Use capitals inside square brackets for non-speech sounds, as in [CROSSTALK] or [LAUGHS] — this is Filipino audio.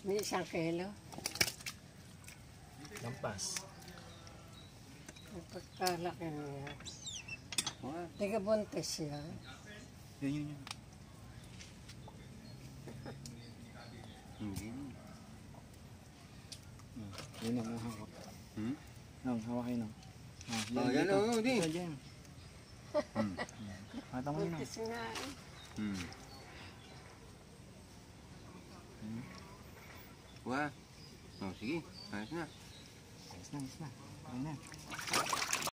May isang kilo. Lampas. Ang pagkalaki niya. Tiga buntis siya. Yun, yun, yun. Hindi. Hmm. Yun ang mga hawak. Hmm? Nang, hawak kayo nang. Ah, Oh, yan, dito. oh, di. Dito, dyan. Hmm. [LAUGHS] Mata mo yun. Buntis nga eh. Hmm. Wah. Oh, sige. Ayos na. Ayos na, ayos na. Ayos na.